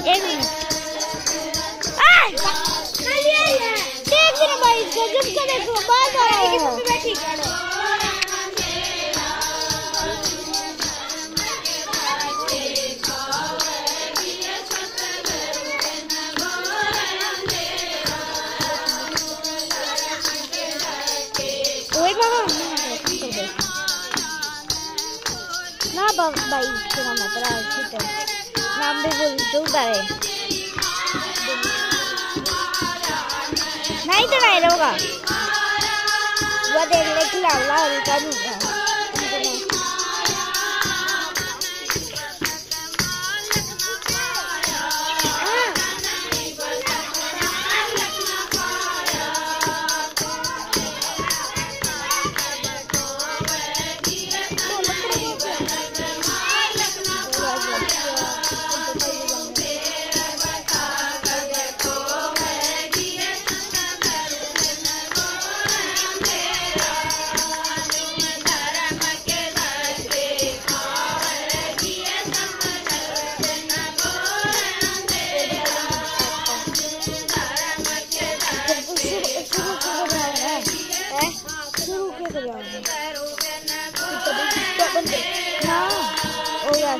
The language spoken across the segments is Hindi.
एक मिनट देख रहे भाई इसको जब का देखो बात आ रही है बैठी Bye, bye, bye, bye, bye, bye, bye, bye, bye, Mam bubul durdare. नहीं तो नहीं होगा वह देख ले कि लाल लाल का दूँगा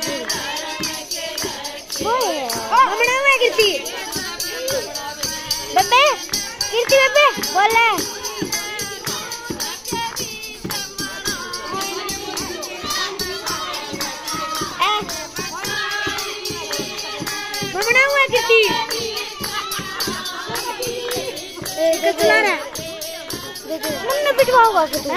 है हमने हुआ कीर्ति बब्बे कीर्ति बब्बे बोल रहा हमने हुआ कीर्ति कितना है? मुन्ने पिटवाओगा कि तू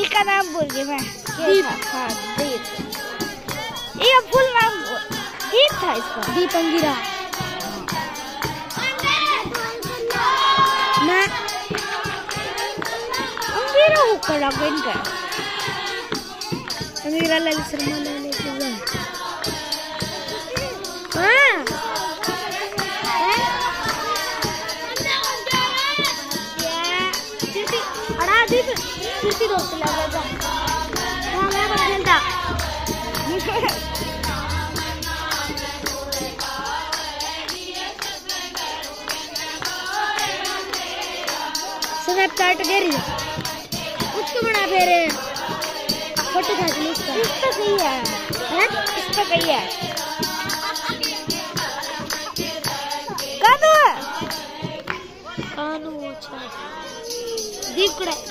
इसका नाम बोल गई मैं। दीप। हाँ दीप। ये फुल नाम दीप था इसका। दीप अंगिरा। मैं अंगिरा होकर लगा अंगिरा ललित शर्मा अड़ा दीप दोस्त लगा जा हाँ मैं बदलता स्नैपचैट दे रही उसको बना फिर फ़ोटो खींच ली उसका इस सही है हैं इस पे सही है कानू कानू अच्छा दीप कड़े